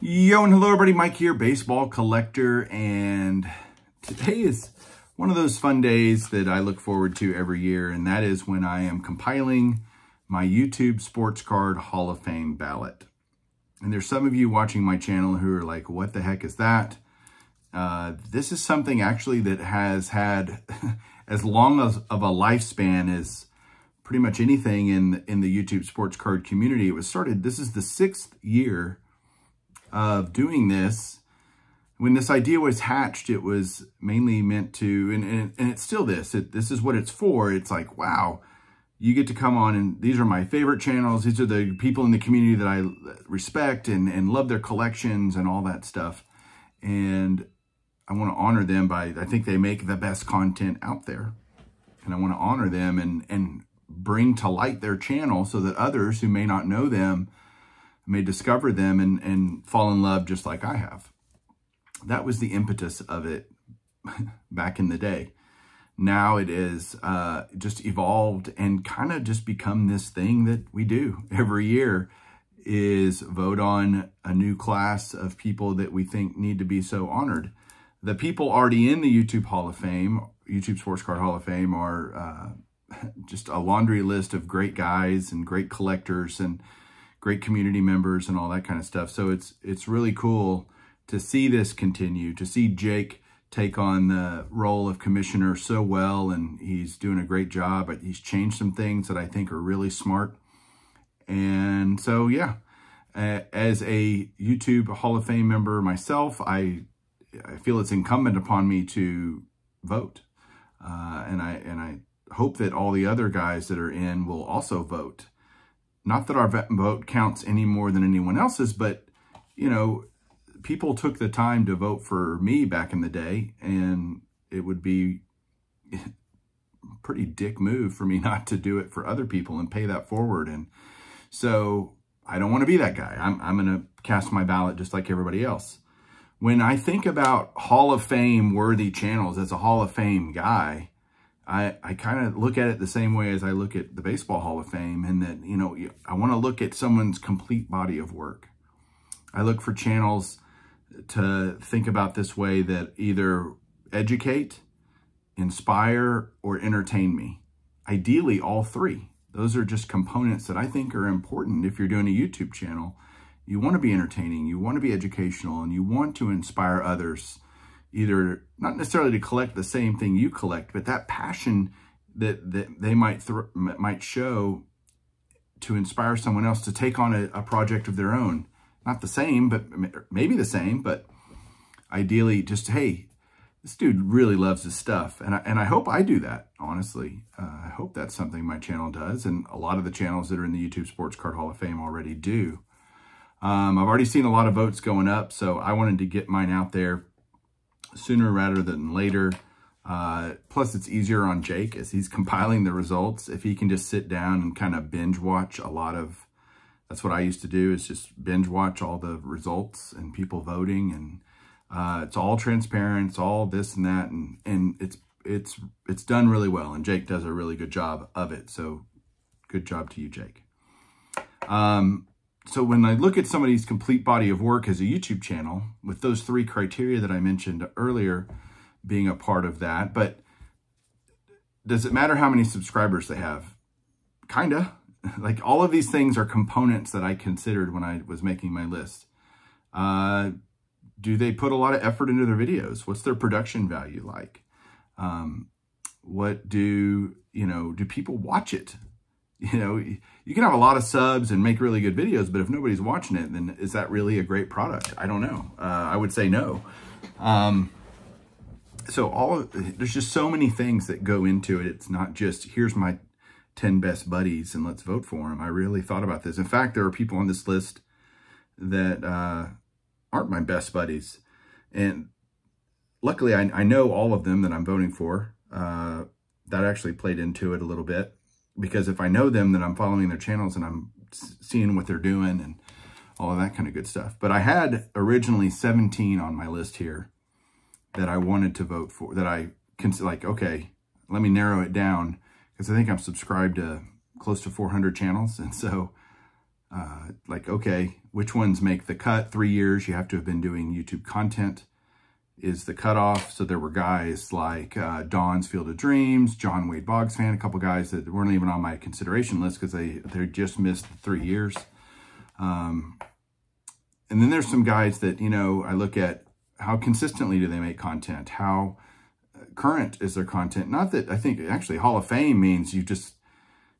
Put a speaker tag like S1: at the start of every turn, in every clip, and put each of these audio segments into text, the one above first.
S1: Yo and hello everybody, Mike here, baseball collector, and today is one of those fun days that I look forward to every year, and that is when I am compiling my YouTube Sports Card Hall of Fame ballot. And there's some of you watching my channel who are like, what the heck is that? Uh, this is something actually that has had as long of a lifespan as pretty much anything in, in the YouTube sports card community. It was started, this is the sixth year of doing this. When this idea was hatched, it was mainly meant to, and, and, and it's still this, it, this is what it's for. It's like, wow, you get to come on and these are my favorite channels. These are the people in the community that I respect and, and love their collections and all that stuff. And I want to honor them by, I think they make the best content out there. And I want to honor them and, and bring to light their channel so that others who may not know them may discover them and, and fall in love just like I have. That was the impetus of it back in the day. Now it is uh, just evolved and kind of just become this thing that we do every year is vote on a new class of people that we think need to be so honored the people already in the YouTube Hall of Fame, YouTube Sports Card Hall of Fame, are uh, just a laundry list of great guys and great collectors and great community members and all that kind of stuff. So it's it's really cool to see this continue, to see Jake take on the role of commissioner so well, and he's doing a great job. But he's changed some things that I think are really smart. And so, yeah, as a YouTube Hall of Fame member myself, I I feel it's incumbent upon me to vote. Uh, and I and I hope that all the other guys that are in will also vote. Not that our vote counts any more than anyone else's, but, you know, people took the time to vote for me back in the day, and it would be pretty dick move for me not to do it for other people and pay that forward. And so I don't want to be that guy. I'm, I'm going to cast my ballot just like everybody else when I think about Hall of Fame worthy channels as a Hall of Fame guy, I, I kind of look at it the same way as I look at the Baseball Hall of Fame and that, you know, I want to look at someone's complete body of work. I look for channels to think about this way that either educate, inspire, or entertain me. Ideally, all three. Those are just components that I think are important if you're doing a YouTube channel you want to be entertaining, you want to be educational, and you want to inspire others, either not necessarily to collect the same thing you collect, but that passion that, that they might might show to inspire someone else to take on a, a project of their own. Not the same, but maybe the same, but ideally just, hey, this dude really loves his stuff. And I, and I hope I do that, honestly. Uh, I hope that's something my channel does. And a lot of the channels that are in the YouTube Sports Card Hall of Fame already do. Um, I've already seen a lot of votes going up, so I wanted to get mine out there sooner rather than later. Uh, plus, it's easier on Jake as he's compiling the results. If he can just sit down and kind of binge watch a lot of, that's what I used to do, is just binge watch all the results and people voting. And uh, it's all transparent, it's all this and that, and, and it's, it's, it's done really well. And Jake does a really good job of it. So good job to you, Jake. Um, so when I look at somebody's complete body of work as a YouTube channel, with those three criteria that I mentioned earlier being a part of that, but does it matter how many subscribers they have? Kinda. Like all of these things are components that I considered when I was making my list. Uh, do they put a lot of effort into their videos? What's their production value like? Um, what do, you know, do people watch it? you know, you can have a lot of subs and make really good videos, but if nobody's watching it, then is that really a great product? I don't know. Uh, I would say no. Um, so all of, there's just so many things that go into it. It's not just here's my 10 best buddies and let's vote for them. I really thought about this. In fact, there are people on this list that uh, aren't my best buddies. And luckily, I, I know all of them that I'm voting for. Uh, that actually played into it a little bit because if I know them, then I'm following their channels and I'm seeing what they're doing and all of that kind of good stuff. But I had originally 17 on my list here that I wanted to vote for, that I can like, okay, let me narrow it down because I think I'm subscribed to close to 400 channels. And so uh, like, okay, which ones make the cut? Three years, you have to have been doing YouTube content is the cutoff. So there were guys like uh, Don's Field of Dreams, John Wade Boggs fan, a couple guys that weren't even on my consideration list because they, they just missed three years. Um, and then there's some guys that, you know, I look at how consistently do they make content? How current is their content? Not that I think actually Hall of Fame means you just,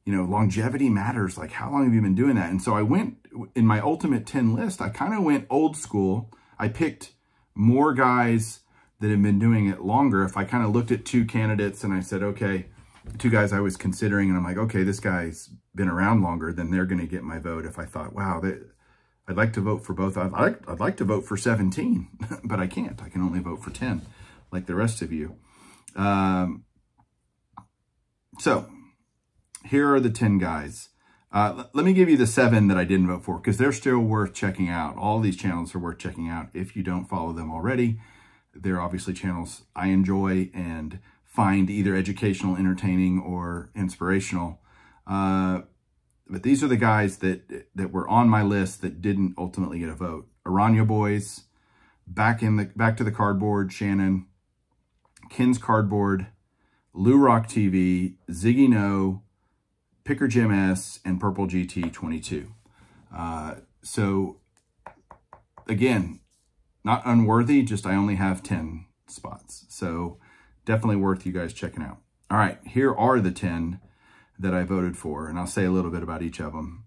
S1: you know, longevity matters. Like how long have you been doing that? And so I went in my ultimate 10 list, I kind of went old school. I picked more guys that have been doing it longer. If I kind of looked at two candidates and I said, okay, two guys I was considering and I'm like, okay, this guy's been around longer, then they're going to get my vote. If I thought, wow, they, I'd like to vote for both. I'd like, I'd like to vote for 17, but I can't. I can only vote for 10 like the rest of you. Um, so here are the 10 guys. Uh, let me give you the seven that I didn't vote for because they're still worth checking out. All these channels are worth checking out if you don't follow them already. They're obviously channels I enjoy and find either educational, entertaining, or inspirational. Uh, but these are the guys that that were on my list that didn't ultimately get a vote. Aranya Boys, back in the back to the cardboard, Shannon, Ken's Cardboard, Lou Rock TV, Ziggy No, Picker Jim S, and Purple GT 22. Uh, so again, not unworthy, just I only have 10 spots. So definitely worth you guys checking out. All right, here are the 10 that I voted for, and I'll say a little bit about each of them.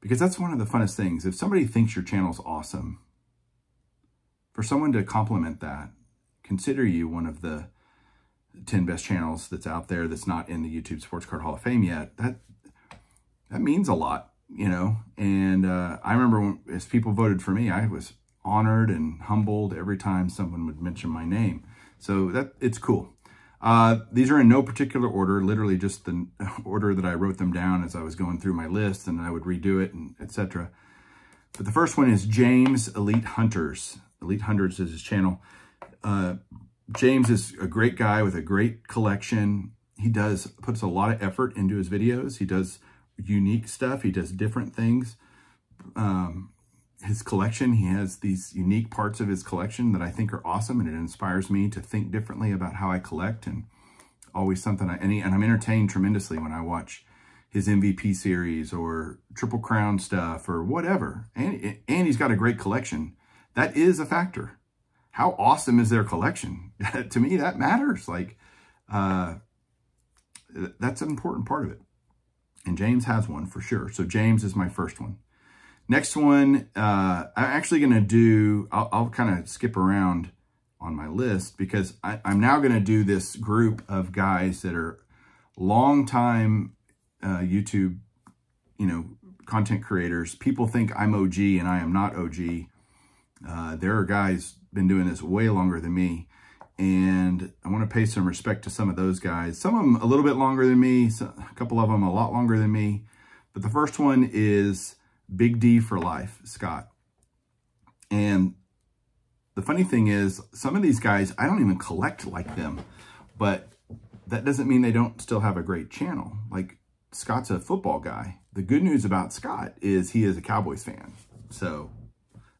S1: Because that's one of the funnest things. If somebody thinks your channel's awesome, for someone to compliment that, consider you one of the 10 best channels that's out there that's not in the YouTube Sports Card Hall of Fame yet, that that means a lot, you know? And uh, I remember when, as people voted for me, I was honored and humbled every time someone would mention my name. So that it's cool. Uh, these are in no particular order, literally just the order that I wrote them down as I was going through my list and I would redo it and etc. But the first one is James Elite Hunters. Elite Hunters is his channel. Uh, James is a great guy with a great collection. He does puts a lot of effort into his videos. He does unique stuff. He does different things. Um, his collection, he has these unique parts of his collection that I think are awesome and it inspires me to think differently about how I collect and always something I, and, he, and I'm entertained tremendously when I watch his MVP series or Triple Crown stuff or whatever. And, and he's got a great collection. That is a factor how awesome is their collection? to me, that matters. Like, uh, that's an important part of it. And James has one for sure. So James is my first one. Next one, uh, I'm actually going to do, I'll, I'll kind of skip around on my list because I, am now going to do this group of guys that are long-time uh, YouTube, you know, content creators. People think I'm OG and I am not OG. Uh, there are guys been doing this way longer than me. And I want to pay some respect to some of those guys. Some of them a little bit longer than me. a couple of them a lot longer than me. But the first one is Big D for Life, Scott. And the funny thing is, some of these guys, I don't even collect like them. But that doesn't mean they don't still have a great channel. Like, Scott's a football guy. The good news about Scott is he is a Cowboys fan. So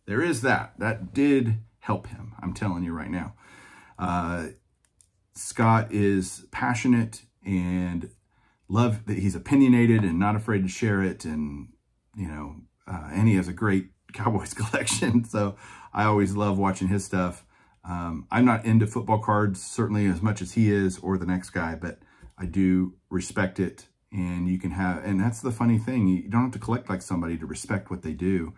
S1: there is that. That did help him. I'm telling you right now. Uh, Scott is passionate and love that he's opinionated and not afraid to share it. And, you know, uh, and he has a great Cowboys collection. So I always love watching his stuff. Um, I'm not into football cards, certainly as much as he is or the next guy, but I do respect it. And you can have, and that's the funny thing. You don't have to collect like somebody to respect what they do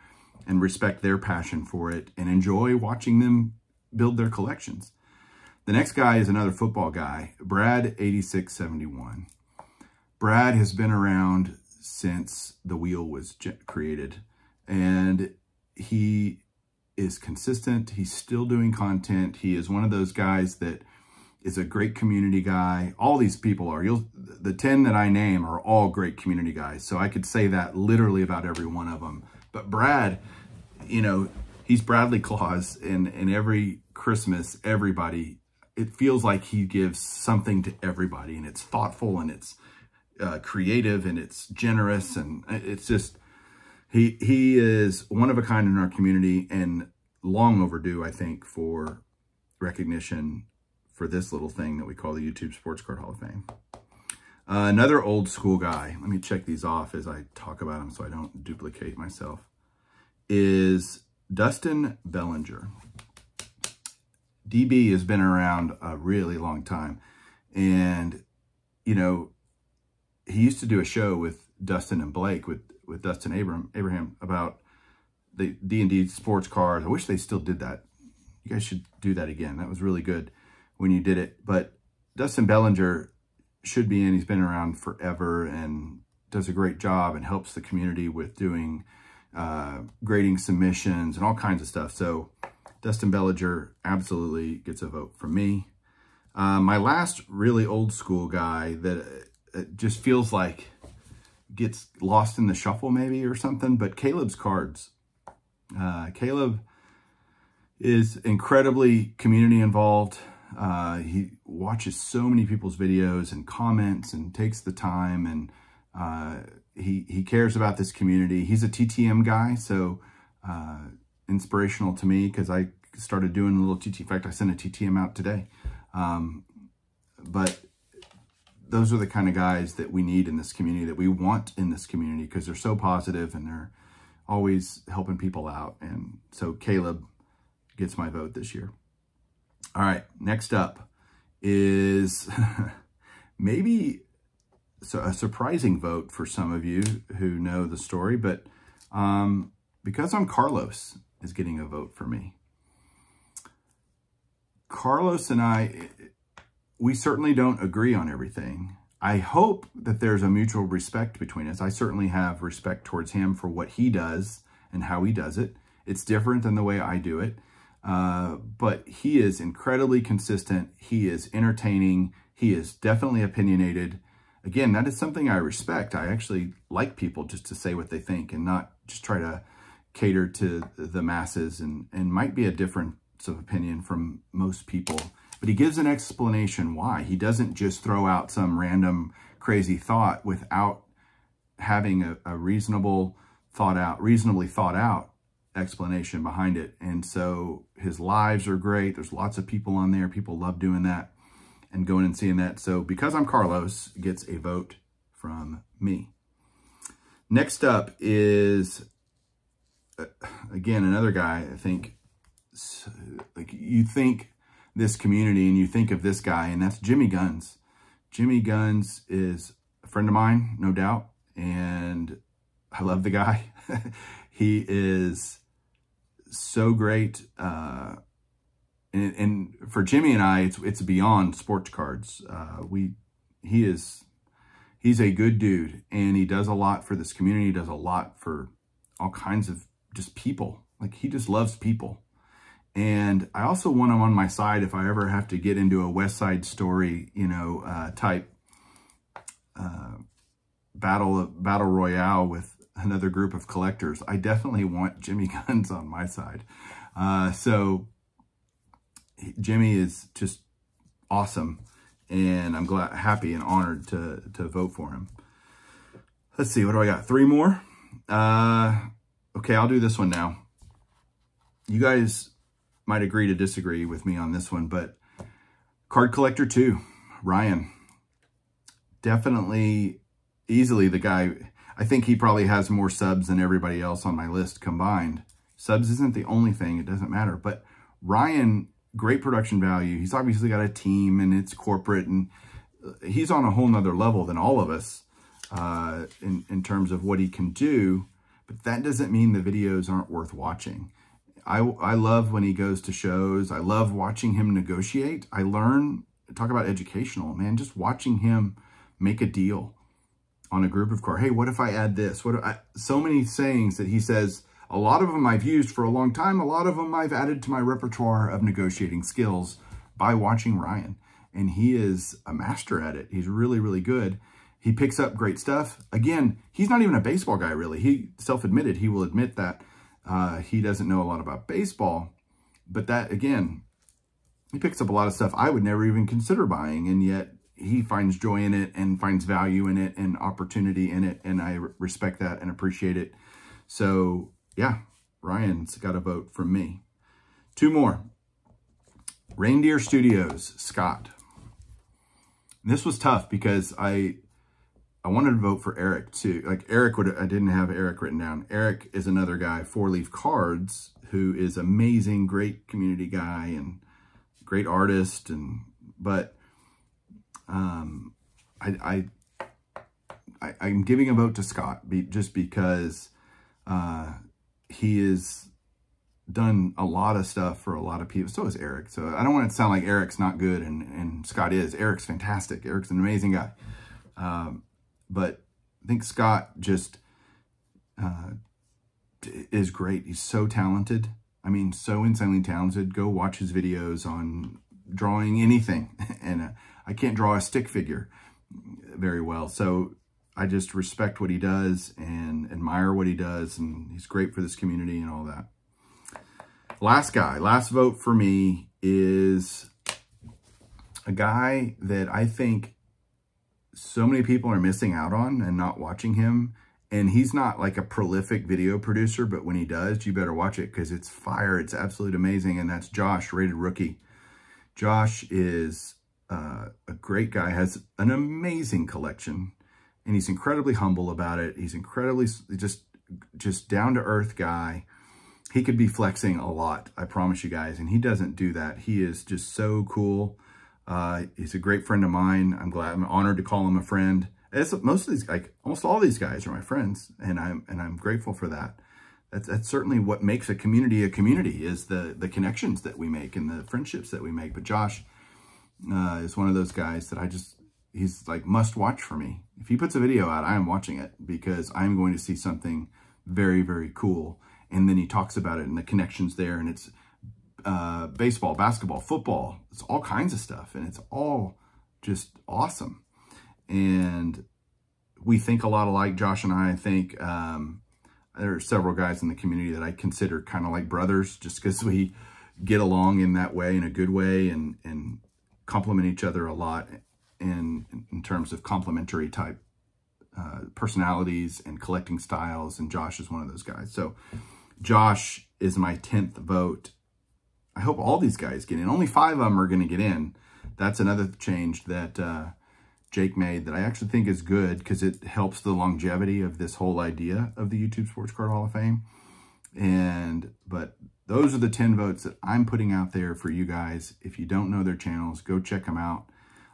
S1: and respect their passion for it and enjoy watching them build their collections. The next guy is another football guy, Brad8671. Brad has been around since the wheel was created and he is consistent. He's still doing content. He is one of those guys that is a great community guy. All these people are. You'll, the 10 that I name are all great community guys. So I could say that literally about every one of them. But Brad, you know, he's Bradley Claus and, and every Christmas, everybody, it feels like he gives something to everybody and it's thoughtful and it's uh, creative and it's generous and it's just he he is one of a kind in our community and long overdue, I think, for recognition for this little thing that we call the YouTube Sports Card Hall of Fame. Uh, another old school guy, let me check these off as I talk about him so I don't duplicate myself, is Dustin Bellinger. DB has been around a really long time. And, you know, he used to do a show with Dustin and Blake, with, with Dustin Abraham, Abraham about the D&D sports cars. I wish they still did that. You guys should do that again. That was really good when you did it. But Dustin Bellinger should be in. He's been around forever and does a great job and helps the community with doing uh, grading submissions and all kinds of stuff. So Dustin Bellinger absolutely gets a vote from me. Uh, my last really old school guy that uh, just feels like gets lost in the shuffle maybe or something, but Caleb's cards. Uh, Caleb is incredibly community involved. Uh, he watches so many people's videos and comments and takes the time and uh, he, he cares about this community. He's a TTM guy, so uh, inspirational to me because I started doing a little TT. In fact, I sent a TTM out today. Um, but those are the kind of guys that we need in this community, that we want in this community because they're so positive and they're always helping people out. And so Caleb gets my vote this year. All right, next up is maybe a surprising vote for some of you who know the story, but um, because I'm Carlos is getting a vote for me. Carlos and I, we certainly don't agree on everything. I hope that there's a mutual respect between us. I certainly have respect towards him for what he does and how he does it. It's different than the way I do it. Uh, but he is incredibly consistent. He is entertaining. He is definitely opinionated. Again, that is something I respect. I actually like people just to say what they think and not just try to cater to the masses and, and might be a difference of opinion from most people. But he gives an explanation why. He doesn't just throw out some random crazy thought without having a, a reasonable thought out, reasonably thought out explanation behind it. And so his lives are great. There's lots of people on there. People love doing that and going and seeing that. So because I'm Carlos, gets a vote from me. Next up is, uh, again, another guy, I think, like you think this community and you think of this guy, and that's Jimmy Gunz. Jimmy Gunz is a friend of mine, no doubt, and I love the guy. he is so great. Uh, and, and, for Jimmy and I, it's it's beyond sports cards. Uh, we he is he's a good dude, and he does a lot for this community. He does a lot for all kinds of just people. Like he just loves people. And I also want him on my side if I ever have to get into a West Side Story, you know, uh, type uh, battle of battle royale with another group of collectors. I definitely want Jimmy Gunz on my side. Uh, so Jimmy is just awesome, and I'm glad, happy, and honored to to vote for him. Let's see, what do I got? Three more. Uh, okay, I'll do this one now. You guys might agree to disagree with me on this one, but Card Collector 2, Ryan. Definitely, easily the guy, I think he probably has more subs than everybody else on my list combined. Subs isn't the only thing, it doesn't matter. But Ryan, great production value. He's obviously got a team and it's corporate and he's on a whole nother level than all of us uh, in, in terms of what he can do. But that doesn't mean the videos aren't worth watching. I, I love when he goes to shows. I love watching him negotiate. I learn, talk about educational, man, just watching him make a deal on a group of cards. Hey, what if I add this? What I, so many sayings that he says, a lot of them I've used for a long time. A lot of them I've added to my repertoire of negotiating skills by watching Ryan. And he is a master at it. He's really, really good. He picks up great stuff. Again, he's not even a baseball guy, really. He self-admitted, he will admit that uh, he doesn't know a lot about baseball, but that, again, he picks up a lot of stuff I would never even consider buying, and yet he finds joy in it and finds value in it and opportunity in it, and I respect that and appreciate it. So yeah, Ryan's got a vote from me. Two more. Reindeer Studios, Scott. This was tough because I I wanted to vote for Eric too. Like Eric would I didn't have Eric written down. Eric is another guy, Four Leaf Cards, who is amazing, great community guy and great artist and but um I I, I am giving a vote to Scott be, just because uh he is done a lot of stuff for a lot of people. So is Eric. So I don't want it to sound like Eric's not good and, and Scott is. Eric's fantastic. Eric's an amazing guy. Um, but I think Scott just uh, is great. He's so talented. I mean, so insanely talented. Go watch his videos on drawing anything. and uh, I can't draw a stick figure very well. So I just respect what he does and admire what he does. And he's great for this community and all that. Last guy, last vote for me is a guy that I think so many people are missing out on and not watching him. And he's not like a prolific video producer, but when he does, you better watch it because it's fire. It's absolutely amazing. And that's Josh, Rated Rookie. Josh is uh, a great guy, has an amazing collection, and he's incredibly humble about it. He's incredibly just, just down-to-earth guy he could be flexing a lot, I promise you guys, and he doesn't do that. He is just so cool. Uh, he's a great friend of mine. I'm glad, I'm honored to call him a friend. It's, most of these, like almost all these guys are my friends, and I'm and I'm grateful for that. That's that's certainly what makes a community a community is the the connections that we make and the friendships that we make. But Josh uh, is one of those guys that I just he's like must watch for me. If he puts a video out, I am watching it because I'm going to see something very very cool and then he talks about it and the connections there and it's uh, baseball, basketball, football, it's all kinds of stuff and it's all just awesome. And we think a lot alike, Josh and I, I think um, there are several guys in the community that I consider kind of like brothers just because we get along in that way, in a good way and, and complement each other a lot in, in terms of complementary type uh, personalities and collecting styles. And Josh is one of those guys. So Josh is my 10th vote. I hope all these guys get in. Only five of them are going to get in. That's another change that uh, Jake made that I actually think is good because it helps the longevity of this whole idea of the YouTube Sports Card Hall of Fame. And, but those are the 10 votes that I'm putting out there for you guys. If you don't know their channels, go check them out.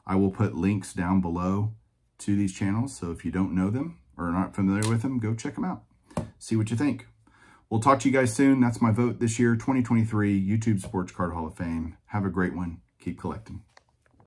S1: I will put links down below to these channels. So if you don't know them or are not familiar with them, go check them out. See what you think. We'll talk to you guys soon. That's my vote this year, 2023 YouTube Sports Card Hall of Fame. Have a great one. Keep collecting.